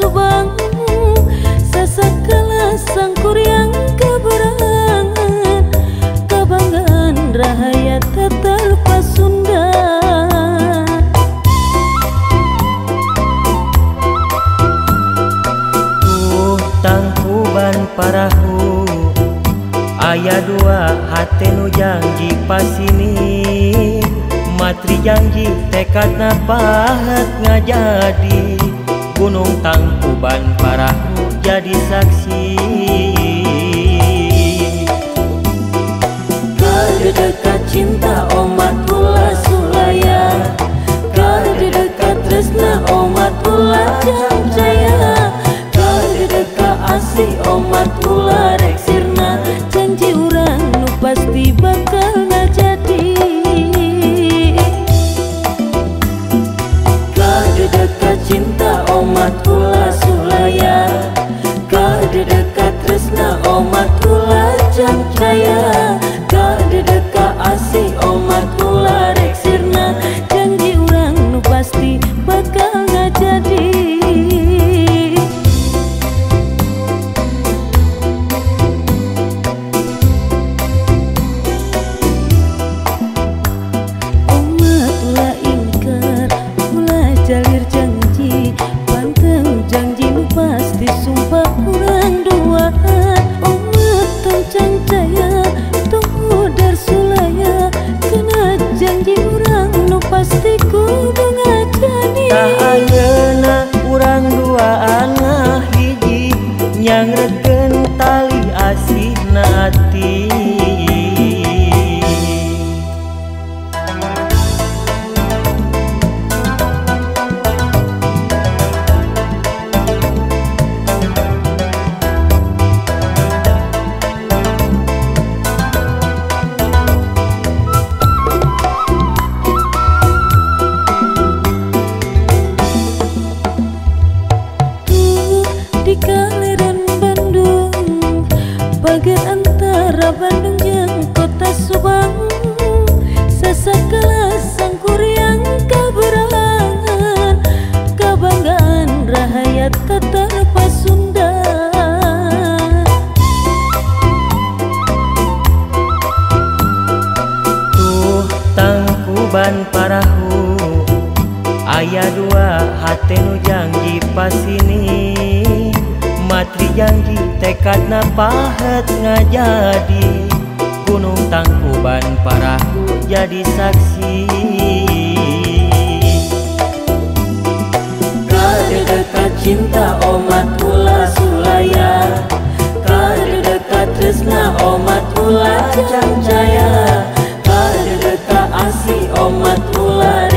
subang Sasakala sangkur yang keberangan Kebanggaan rahaya tata Sunda Tuh tangkuban parahu Ayah dua hatenu janji pasini. Matri janji tekad napahat ngajadi. Gunung Tangkuban Parahu jadi saksi. Kade dekat cinta pula sulaya Kade dekat tresna omatullah jaya Kade dekat asih omatullah nhân Bandung yang kota Subang Sasakala sangkuriang kaberangan Kebanggaan rahayat Tatar Pasundan. Tuh tangkuban parahu Ayah dua hati nu janji pas ini Matri janji tekad napahat ngajadi. Gunung tangkuban parahu jadi saksi. Kade dekat cinta omat pula sulaya Kade dekat tresna omat pula jaya. Kade dekat asih omat pula